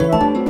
you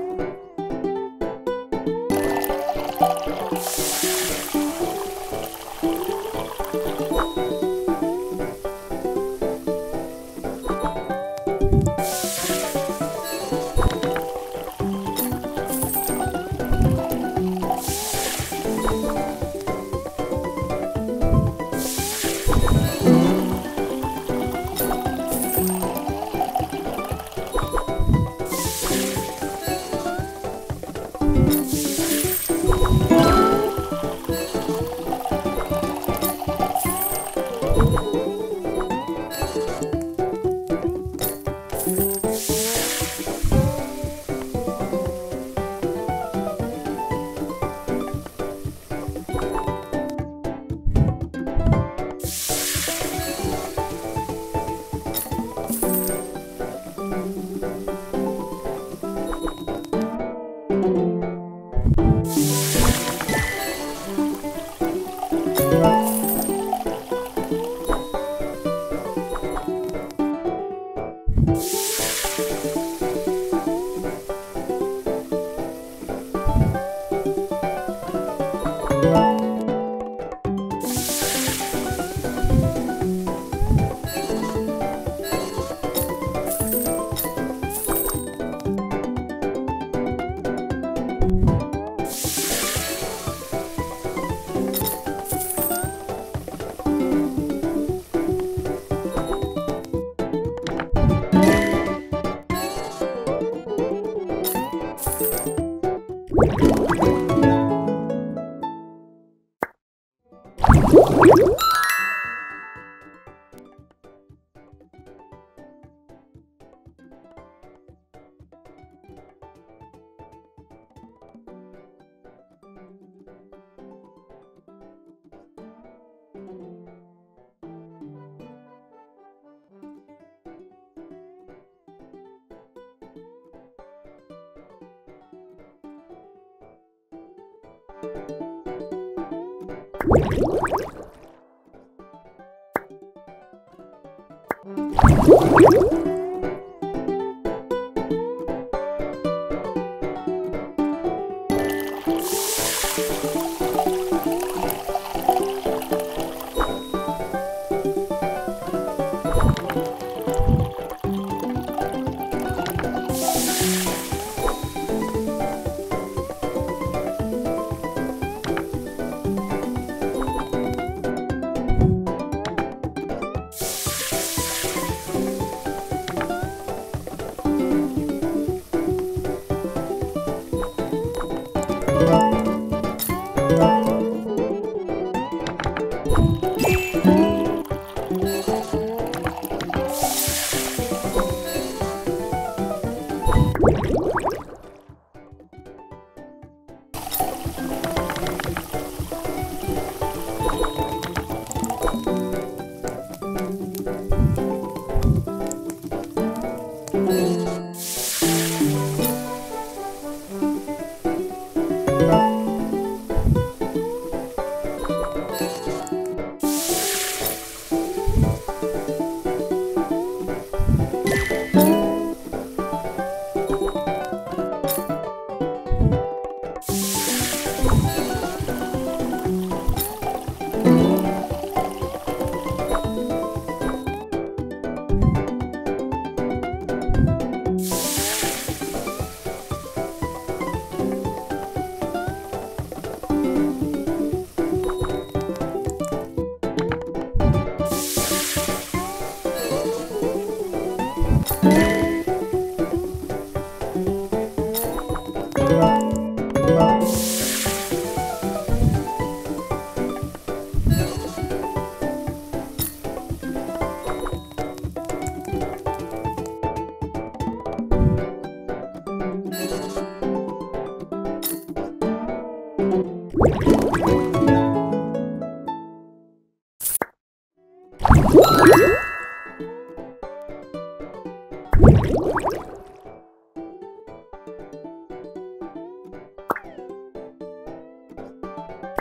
you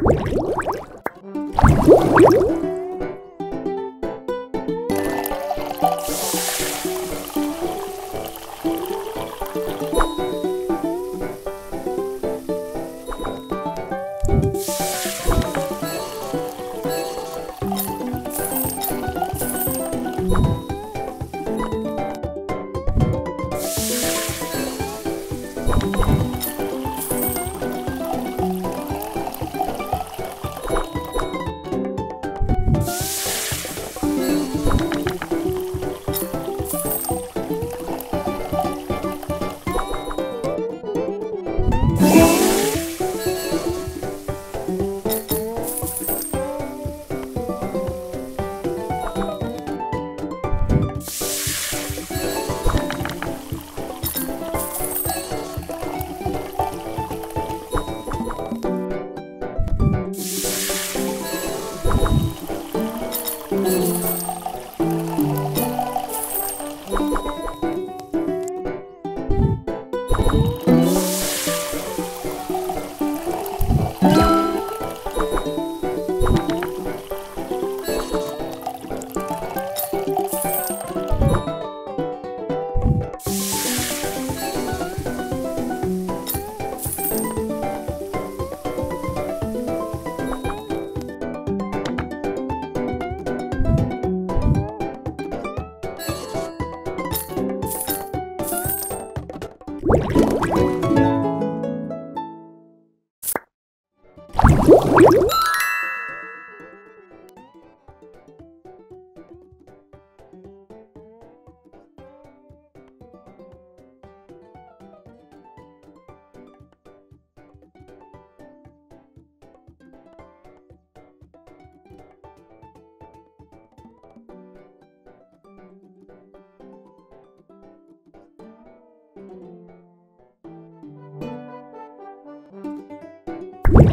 you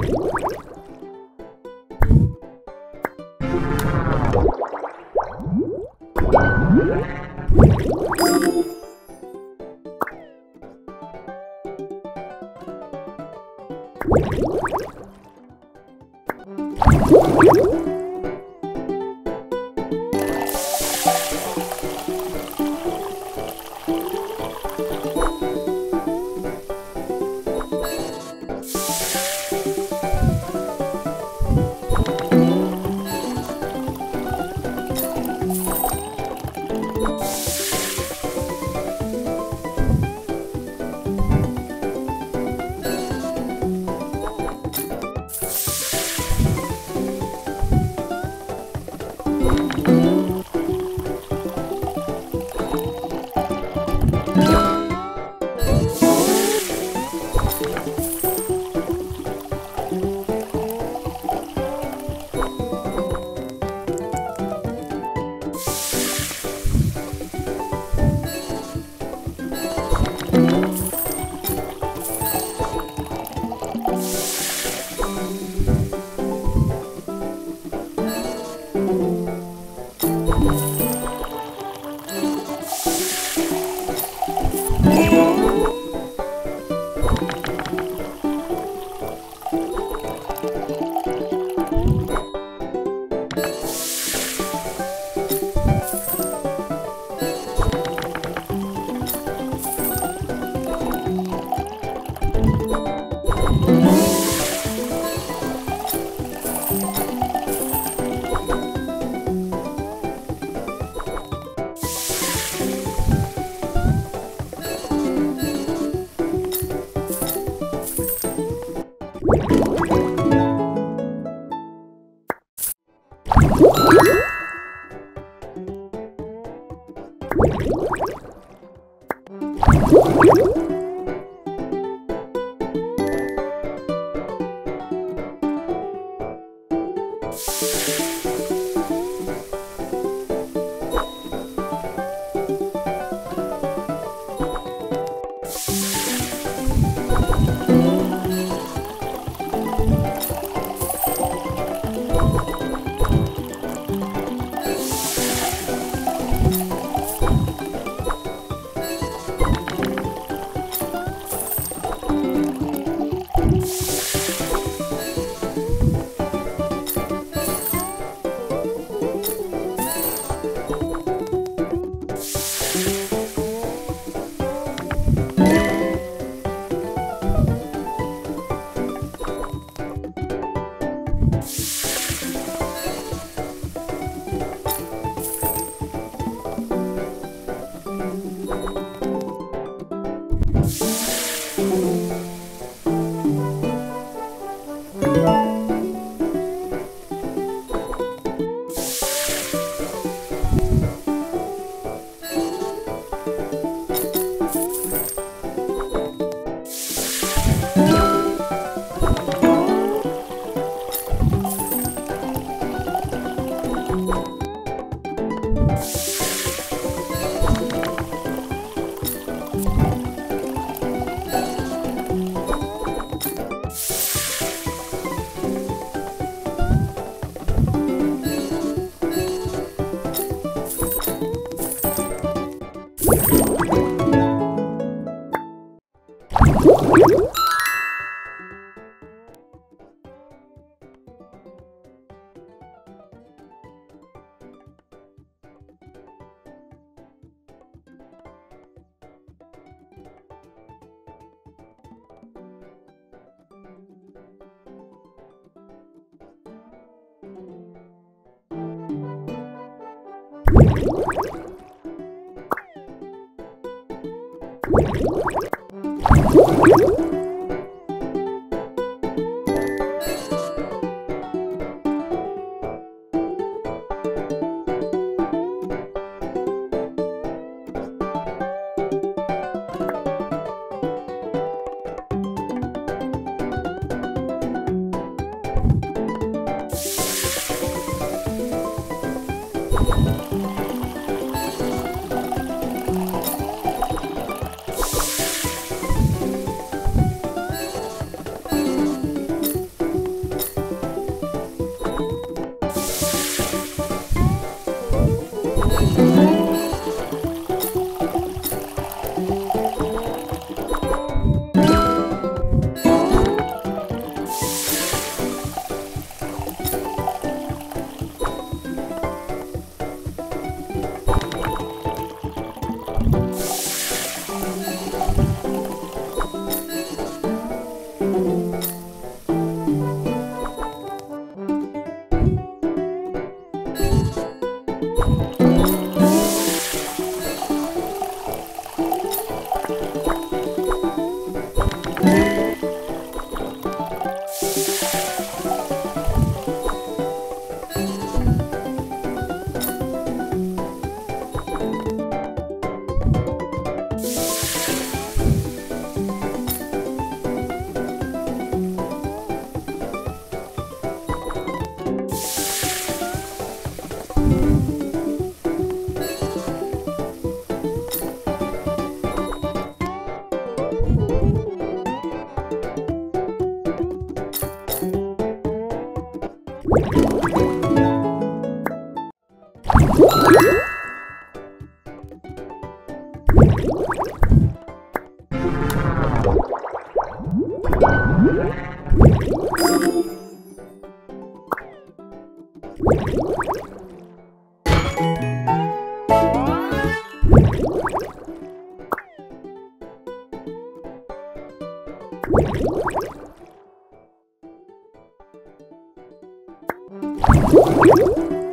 Thank you you Música